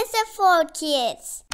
is for kids.